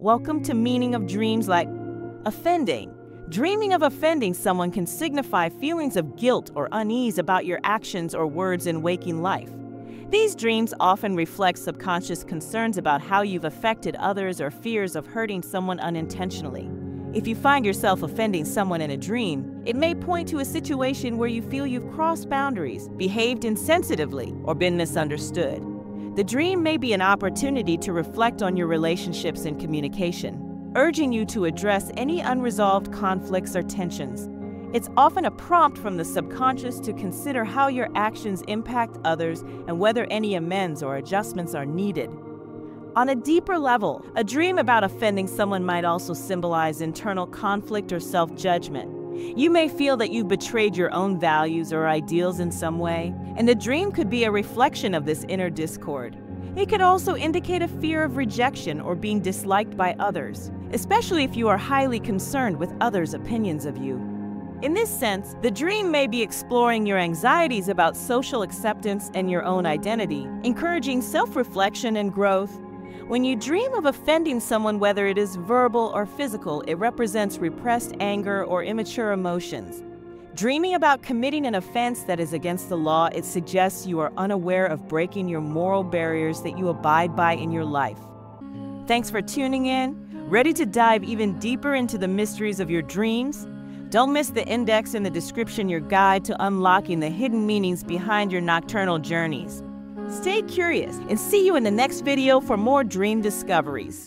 Welcome to meaning of dreams like offending. Dreaming of offending someone can signify feelings of guilt or unease about your actions or words in waking life. These dreams often reflect subconscious concerns about how you've affected others or fears of hurting someone unintentionally. If you find yourself offending someone in a dream, it may point to a situation where you feel you've crossed boundaries, behaved insensitively, or been misunderstood. The dream may be an opportunity to reflect on your relationships and communication, urging you to address any unresolved conflicts or tensions. It's often a prompt from the subconscious to consider how your actions impact others and whether any amends or adjustments are needed. On a deeper level, a dream about offending someone might also symbolize internal conflict or self judgment. You may feel that you've betrayed your own values or ideals in some way, and the dream could be a reflection of this inner discord. It could also indicate a fear of rejection or being disliked by others, especially if you are highly concerned with others' opinions of you. In this sense, the dream may be exploring your anxieties about social acceptance and your own identity, encouraging self reflection and growth, when you dream of offending someone, whether it is verbal or physical, it represents repressed anger or immature emotions. Dreaming about committing an offense that is against the law, it suggests you are unaware of breaking your moral barriers that you abide by in your life. Thanks for tuning in. Ready to dive even deeper into the mysteries of your dreams? Don't miss the index in the description, your guide to unlocking the hidden meanings behind your nocturnal journeys. Stay curious and see you in the next video for more dream discoveries.